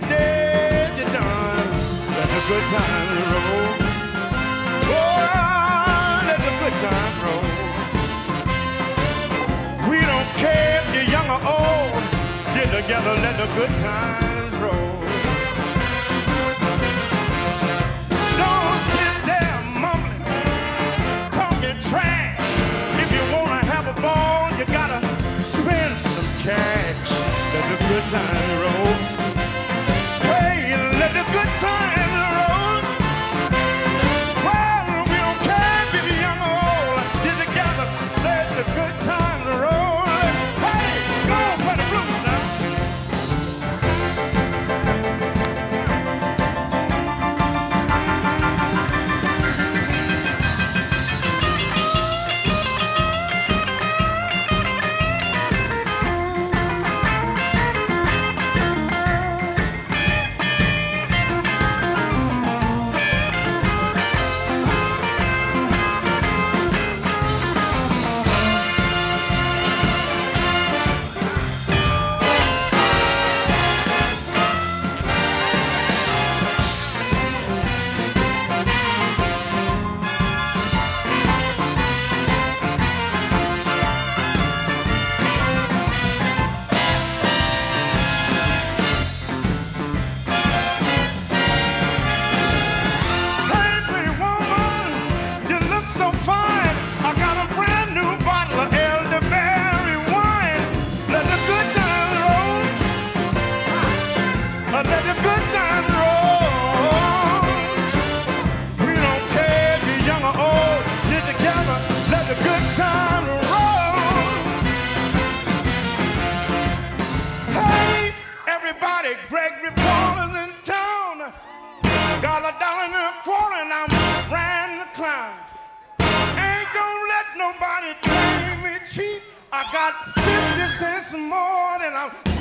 you're dead, you're done. Let the good times roll. Oh, let the good times roll. We don't care if you're young or old. Get together, let the good times roll. Don't sit there mumbling, talking trash. If you wanna have a ball, you gotta spend some cash. Let the good times roll. Paul is in town. Got a dollar and a quarter and I'm ran the clown. Ain't gonna let nobody play me cheap. I got 50 cents more than I'm